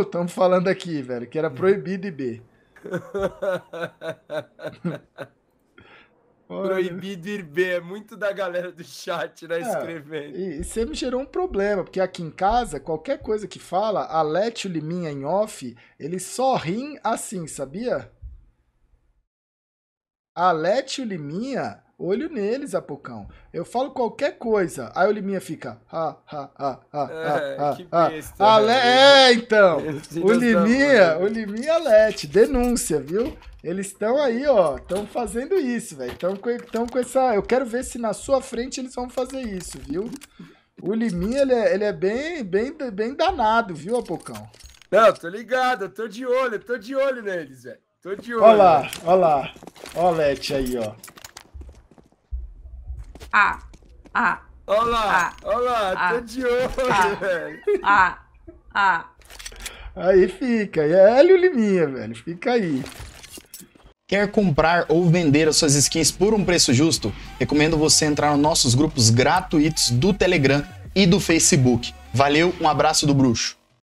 Estamos falando aqui, velho, que era proibido IB. Proibido ir B, é muito da galera do chat, né, escrevendo. E, e você me gerou um problema, porque aqui em casa, qualquer coisa que fala, a Lete o Liminha em off, eles só riem assim, sabia? A Lete o Liminha, olho neles, Apocão. Eu falo qualquer coisa, aí o Liminha fica. Ha, ha, ha, ha, É, ha, que ha, besta, ha. É, então. O Liminha, mãe. o Liminha e Lete, denúncia, viu? Eles estão aí, ó, estão fazendo isso, velho. Estão com, tão com essa. Eu quero ver se na sua frente eles vão fazer isso, viu? O Liminha, ele é, ele é bem, bem, bem danado, viu, Apocão? Não, tô ligado, eu tô de olho, eu tô de olho neles, velho. Tô de olho. Ó lá, ó lá. Ó a Lete aí, ó. Ah, ah, Ó lá, Ah. ó lá, tô Ah. de olho, Ah. velho. ah, ah. Aí fica. E é ele e o Liminha, velho. Fica aí. Quer comprar ou vender as suas skins por um preço justo? Recomendo você entrar nos nossos grupos gratuitos do Telegram e do Facebook. Valeu, um abraço do bruxo.